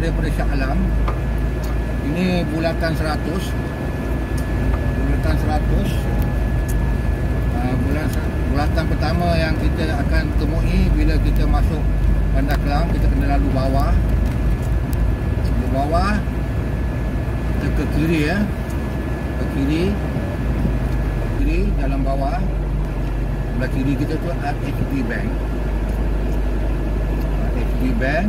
daripada Shah Alam. Ini bulatan 100. Bulatan 100. Uh, bulan bulatan pertama yang kita akan temui bila kita masuk Bandar Kelang, kita kena lalu bawah. Lalu bawah kita ke kiri ya. Ke kiri. Kiri dalam bawah. Sebelah kiri kita tu HB Bank. HB Bank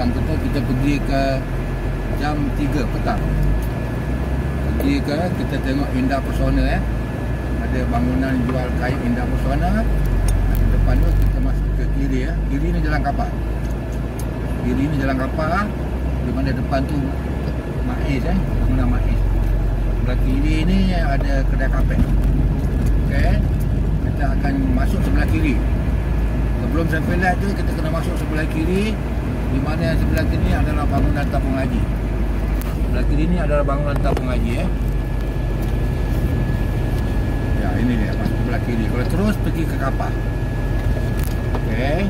Bukan tu kita pergi ke jam 3 petang. Pergi ke kita tengok Indah Pesona eh. Ada bangunan jual kain Indah Pesona. Di depan tu kita masuk ke kiri ya. Kiri ni jalan kapal. Kiri ni jalan kapal. Di mana depan tu Maiz eh, bangunan Maiz. Sebelah kiri ni ada kedai kapek. Okey. Kita akan masuk sebelah kiri. Sebelum sampai light tu kita kena masuk sebelah kiri di mana yang sebelah kiri adalah bangunan tabung haji. Sebelah kiri ni adalah bangunan tabung haji eh. Ya, ini dia pas sebelah kiri. Kalau terus pergi ke kapal. Okey.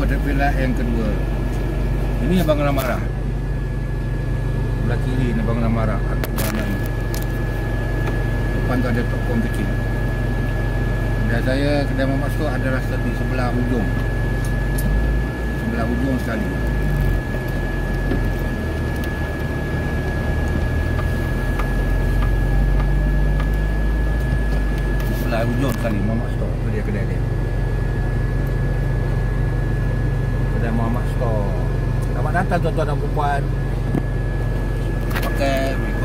Jumpa tepi light yang kedua. Ini yang bangunan marah. Sebelah kiri ni bangunan marah. Depan tu ada tokong kecil. Dan saya kedai Mamak Store adalah di sebelah hujung. Sebelah hujung sekali. Sebelah hujung sekali Mamak Store. Itu dia kedai dia. Kedai Mamak Store. Selamat datang tuan-tuan dan puan. Okay, request.